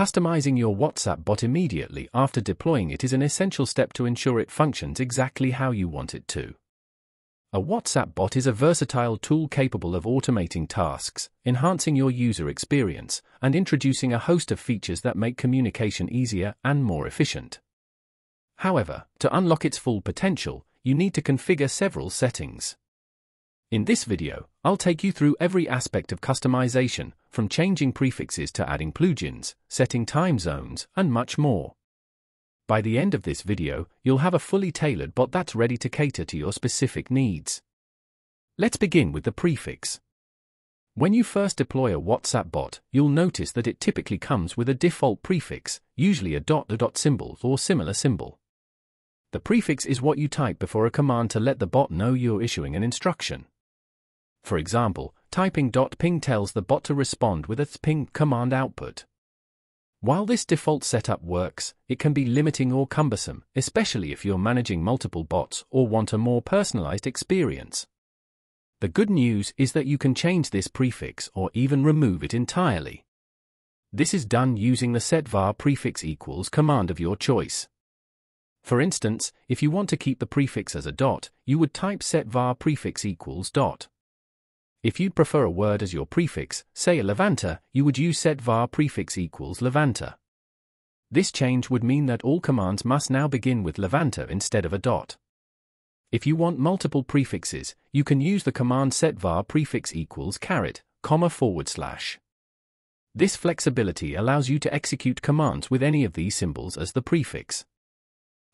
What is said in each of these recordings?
Customizing your WhatsApp bot immediately after deploying it is an essential step to ensure it functions exactly how you want it to. A WhatsApp bot is a versatile tool capable of automating tasks, enhancing your user experience, and introducing a host of features that make communication easier and more efficient. However, to unlock its full potential, you need to configure several settings. In this video, I'll take you through every aspect of customization, from changing prefixes to adding plugins, setting time zones, and much more. By the end of this video, you'll have a fully tailored bot that's ready to cater to your specific needs. Let's begin with the prefix. When you first deploy a WhatsApp bot, you'll notice that it typically comes with a default prefix, usually a dot, a dot symbol or similar symbol. The prefix is what you type before a command to let the bot know you're issuing an instruction. For example, typing .ping tells the bot to respond with a ping command output. While this default setup works, it can be limiting or cumbersome, especially if you're managing multiple bots or want a more personalized experience. The good news is that you can change this prefix or even remove it entirely. This is done using the setvar prefix equals command of your choice. For instance, if you want to keep the prefix as a dot, you would type setvar prefix equals dot. If you'd prefer a word as your prefix, say a Levanter, you would use set var prefix equals Levanter. This change would mean that all commands must now begin with Levanter instead of a dot. If you want multiple prefixes, you can use the command set var prefix equals caret, comma forward slash. This flexibility allows you to execute commands with any of these symbols as the prefix.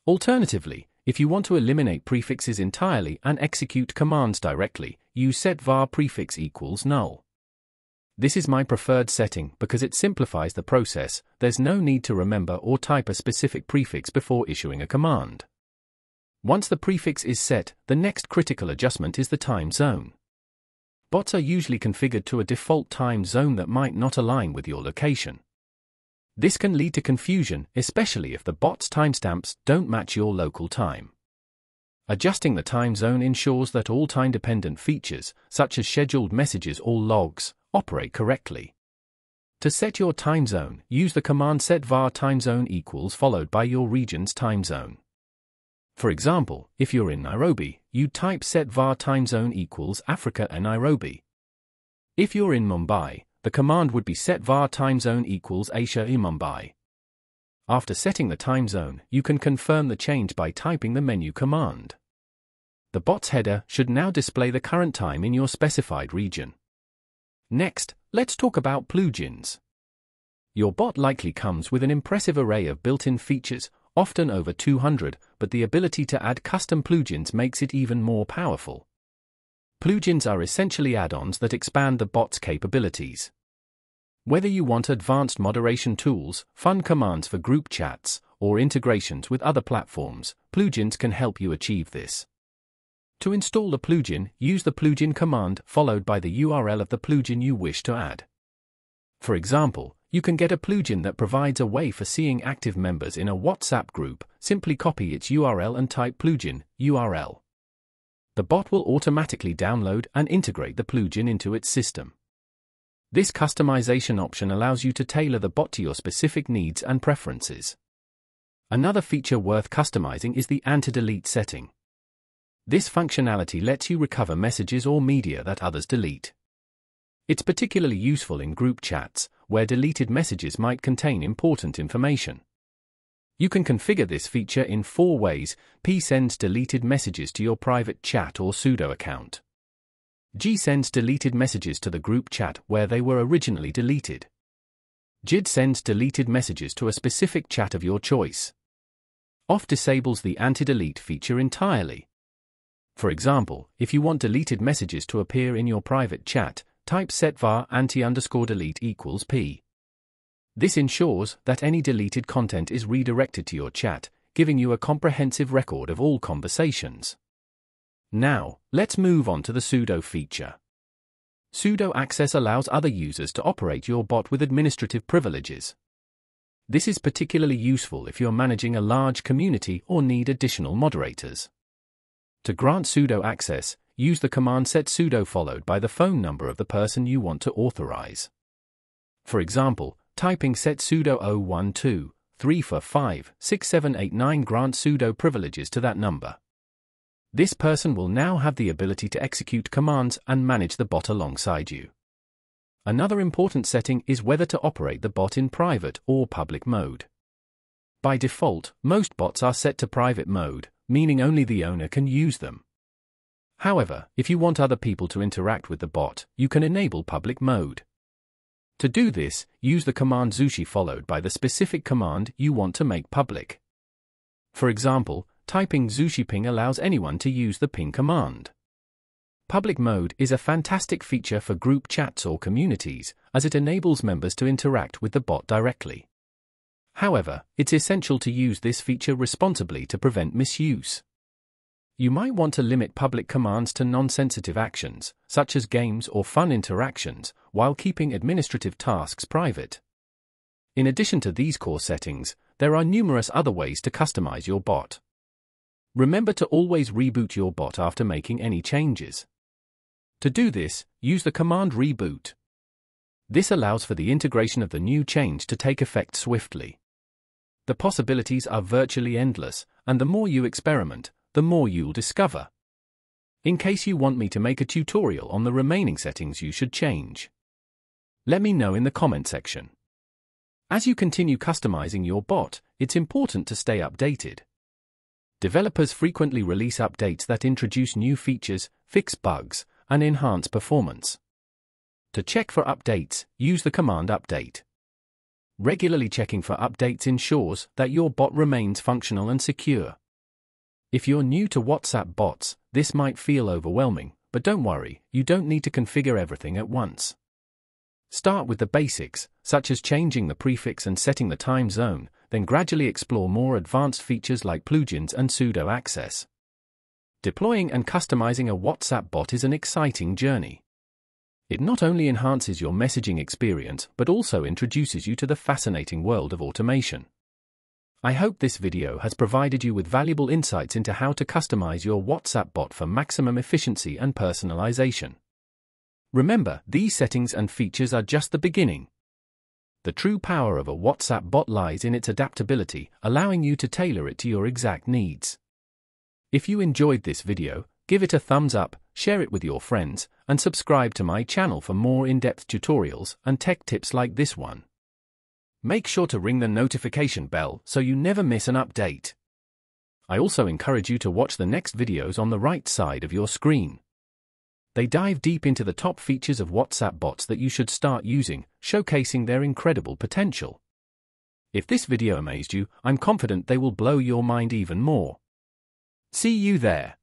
Alternatively, if you want to eliminate prefixes entirely and execute commands directly, use set var prefix equals null. This is my preferred setting because it simplifies the process, there's no need to remember or type a specific prefix before issuing a command. Once the prefix is set, the next critical adjustment is the time zone. Bots are usually configured to a default time zone that might not align with your location. This can lead to confusion, especially if the bot's timestamps don't match your local time. Adjusting the time zone ensures that all time-dependent features, such as scheduled messages or logs, operate correctly. To set your time zone, use the command set var time zone equals followed by your region's time zone. For example, if you're in Nairobi, you type set var time zone equals Africa and Nairobi. If you're in Mumbai, the command would be set var time zone equals Asia in Mumbai. After setting the time zone, you can confirm the change by typing the menu command. The bot's header should now display the current time in your specified region. Next, let's talk about plugins. Your bot likely comes with an impressive array of built-in features, often over 200, but the ability to add custom plugins makes it even more powerful. Plugins are essentially add-ons that expand the bot's capabilities. Whether you want advanced moderation tools, fun commands for group chats, or integrations with other platforms, plugins can help you achieve this. To install the plugin, use the plugin command followed by the URL of the plugin you wish to add. For example, you can get a plugin that provides a way for seeing active members in a WhatsApp group, simply copy its URL and type plugin URL. The bot will automatically download and integrate the plugin into its system. This customization option allows you to tailor the bot to your specific needs and preferences. Another feature worth customizing is the anti-delete setting. This functionality lets you recover messages or media that others delete. It's particularly useful in group chats, where deleted messages might contain important information. You can configure this feature in four ways. P sends deleted messages to your private chat or sudo account. G sends deleted messages to the group chat where they were originally deleted. JID sends deleted messages to a specific chat of your choice. Off disables the anti-delete feature entirely. For example, if you want deleted messages to appear in your private chat, type setvar anti-delete equals p. This ensures that any deleted content is redirected to your chat, giving you a comprehensive record of all conversations. Now, let's move on to the sudo feature. Sudo access allows other users to operate your bot with administrative privileges. This is particularly useful if you're managing a large community or need additional moderators. To grant sudo access, use the command set sudo followed by the phone number of the person you want to authorize. For example, typing set sudo 012 3 for 5 6789 grant sudo privileges to that number. This person will now have the ability to execute commands and manage the bot alongside you. Another important setting is whether to operate the bot in private or public mode. By default, most bots are set to private mode, meaning only the owner can use them. However, if you want other people to interact with the bot, you can enable public mode. To do this, use the command Zushi followed by the specific command you want to make public. For example, typing Zushi ping allows anyone to use the ping command. Public mode is a fantastic feature for group chats or communities, as it enables members to interact with the bot directly. However, it's essential to use this feature responsibly to prevent misuse. You might want to limit public commands to non-sensitive actions, such as games or fun interactions, while keeping administrative tasks private. In addition to these core settings, there are numerous other ways to customize your bot. Remember to always reboot your bot after making any changes. To do this, use the command reboot. This allows for the integration of the new change to take effect swiftly. The possibilities are virtually endless, and the more you experiment, the more you'll discover. In case you want me to make a tutorial on the remaining settings you should change. Let me know in the comment section. As you continue customizing your bot, it's important to stay updated. Developers frequently release updates that introduce new features, fix bugs, and enhance performance. To check for updates, use the command update. Regularly checking for updates ensures that your bot remains functional and secure. If you're new to WhatsApp bots, this might feel overwhelming, but don't worry, you don't need to configure everything at once. Start with the basics, such as changing the prefix and setting the time zone, then gradually explore more advanced features like plugins and sudo access. Deploying and customizing a WhatsApp bot is an exciting journey. It not only enhances your messaging experience but also introduces you to the fascinating world of automation. I hope this video has provided you with valuable insights into how to customize your WhatsApp bot for maximum efficiency and personalization. Remember, these settings and features are just the beginning. The true power of a WhatsApp bot lies in its adaptability, allowing you to tailor it to your exact needs. If you enjoyed this video, give it a thumbs up, share it with your friends, and subscribe to my channel for more in-depth tutorials and tech tips like this one. Make sure to ring the notification bell so you never miss an update. I also encourage you to watch the next videos on the right side of your screen. They dive deep into the top features of WhatsApp bots that you should start using, showcasing their incredible potential. If this video amazed you, I'm confident they will blow your mind even more. See you there.